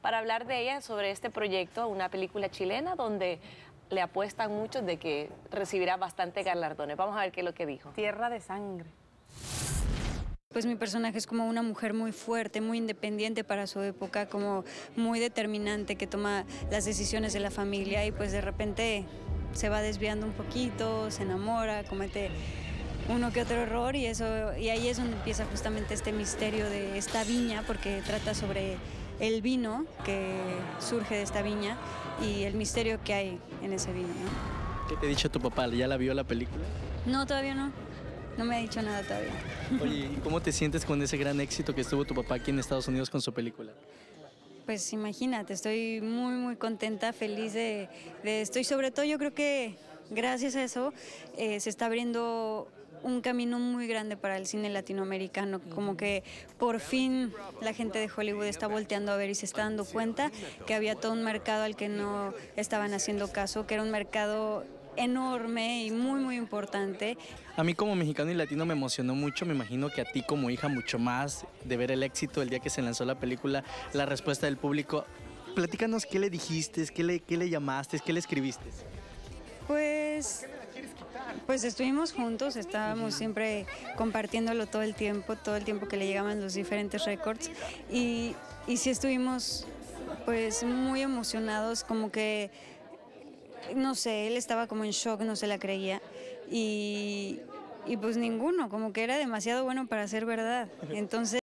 para hablar de ella sobre este proyecto, una película chilena donde le apuestan muchos de que recibirá bastante galardones. Vamos a ver qué es lo que dijo. Tierra de sangre. Pues mi personaje es como una mujer muy fuerte, muy independiente para su época, como muy determinante, que toma las decisiones de la familia y pues de repente se va desviando un poquito, se enamora, comete uno que otro error y eso y ahí es donde empieza justamente este misterio de esta viña porque trata sobre el vino que surge de esta viña y el misterio que hay en ese vino, ¿no? ¿Qué te ha dicho tu papá? ¿Ya la vio la película? No, todavía no. No me ha dicho nada todavía. Oye, ¿y cómo te sientes con ese gran éxito que estuvo tu papá aquí en Estados Unidos con su película? Pues imagínate, estoy muy, muy contenta, feliz de, de estoy sobre todo, yo creo que gracias a eso eh, se está abriendo un camino muy grande para el cine latinoamericano, como que por fin la gente de Hollywood está volteando a ver y se está dando cuenta que había todo un mercado al que no estaban haciendo caso, que era un mercado enorme y muy muy importante. A mí como mexicano y latino me emocionó mucho, me imagino que a ti como hija mucho más de ver el éxito el día que se lanzó la película, la respuesta del público. Platícanos qué le dijiste, qué le, qué le llamaste, qué le escribiste. Pues pues estuvimos juntos, estábamos siempre compartiéndolo todo el tiempo, todo el tiempo que le llegaban los diferentes récords y, y sí estuvimos pues muy emocionados, como que no sé, él estaba como en shock, no se la creía. Y, y pues ninguno, como que era demasiado bueno para ser verdad. Entonces...